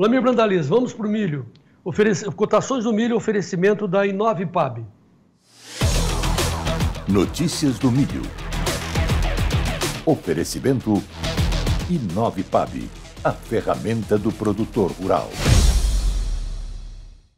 Vlamir Brandaliz, vamos para o milho. Oferece... Cotações do milho, oferecimento da Inovipab. Notícias do milho. Oferecimento Inovipab, a ferramenta do produtor rural.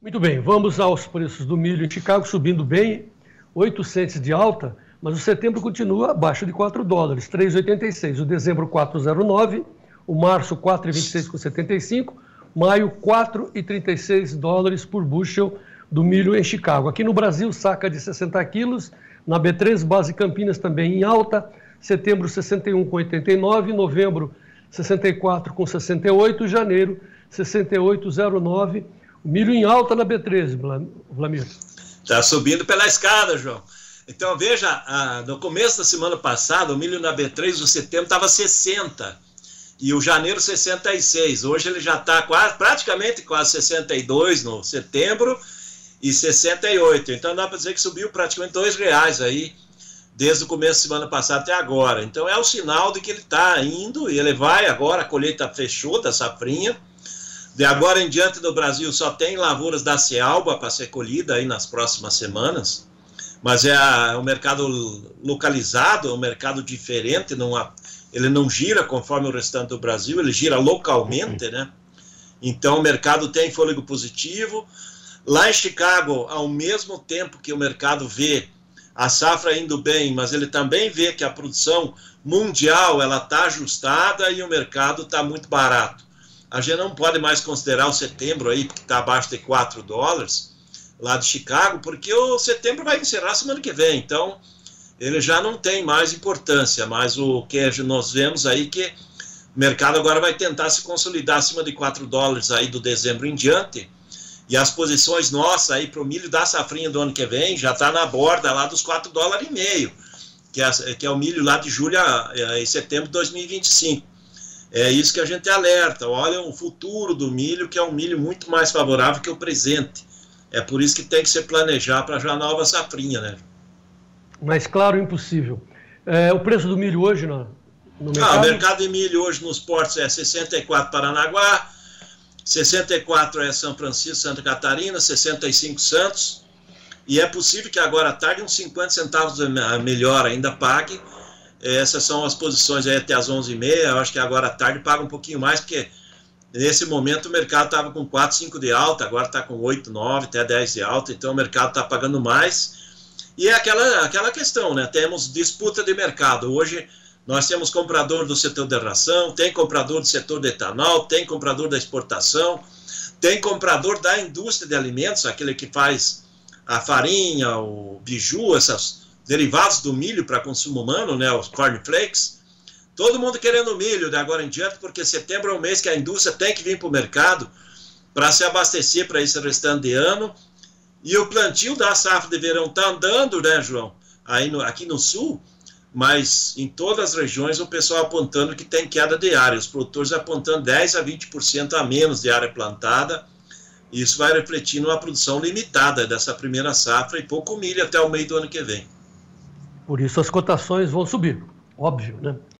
Muito bem, vamos aos preços do milho em Chicago subindo bem, 8 centes de alta, mas o setembro continua abaixo de 4 dólares, 3,86. O dezembro 4,09, o março 4,26,75, maio 4,36 dólares por bushel do milho em Chicago. Aqui no Brasil, saca de 60 quilos, na B3 Base Campinas também em alta, setembro 61,89, novembro 64,68, janeiro 68,09 Milho em alta na B13, Vlamir. Está subindo pela escada, João. Então, veja, a, no começo da semana passada, o milho na B3, o setembro estava 60 e o janeiro 66. Hoje ele já está quase, praticamente quase 62 no setembro e 68. Então dá para dizer que subiu praticamente dois reais aí desde o começo da semana passada até agora. Então é o sinal de que ele está indo e ele vai agora, a colheita fechou da safrinha de agora em diante no Brasil só tem lavouras da Cialba para ser colhida aí nas próximas semanas, mas é, a, é um mercado localizado, é um mercado diferente, não há, ele não gira conforme o restante do Brasil, ele gira localmente, né? Então o mercado tem fôlego positivo. Lá em Chicago, ao mesmo tempo que o mercado vê a safra indo bem, mas ele também vê que a produção mundial ela está ajustada e o mercado está muito barato a gente não pode mais considerar o setembro aí, que está abaixo de 4 dólares, lá de Chicago, porque o setembro vai encerrar semana que vem, então ele já não tem mais importância, mas o que nós vemos aí que o mercado agora vai tentar se consolidar acima de 4 dólares aí do dezembro em diante, e as posições nossas aí para o milho da safrinha do ano que vem já está na borda lá dos 4 dólares e meio, que é, que é o milho lá de julho a, a, em setembro de 2025. É isso que a gente alerta. Olha o futuro do milho, que é um milho muito mais favorável que o presente. É por isso que tem que se planejar para já nova safrinha, né? Mas claro, impossível. É, o preço do milho hoje no, no mercado? Ah, o mercado de milho hoje nos portos é 64 Paranaguá, 64 é São Francisco, Santa Catarina, 65 Santos. E é possível que agora à tarde uns 50 centavos melhor ainda pague essas são as posições aí até as 11h30. Eu acho que agora à tarde paga um pouquinho mais, porque nesse momento o mercado estava com 4, 5 de alta, agora está com 8, 9, até 10 de alta, então o mercado está pagando mais. E é aquela, aquela questão, né? Temos disputa de mercado. Hoje nós temos comprador do setor de ração, tem comprador do setor de etanol, tem comprador da exportação, tem comprador da indústria de alimentos, aquele que faz a farinha, o biju, essas derivados do milho para consumo humano, né, os cornflakes. Todo mundo querendo milho de agora em diante, porque setembro é um mês que a indústria tem que vir para o mercado para se abastecer para esse restante de ano. E o plantio da safra de verão está andando, né, João? Aí no, aqui no sul, mas em todas as regiões o pessoal apontando que tem queda de área, os produtores apontando 10 a 20% a menos de área plantada. Isso vai refletir numa produção limitada dessa primeira safra e pouco milho até o meio do ano que vem. Por isso as cotações vão subir, óbvio, né?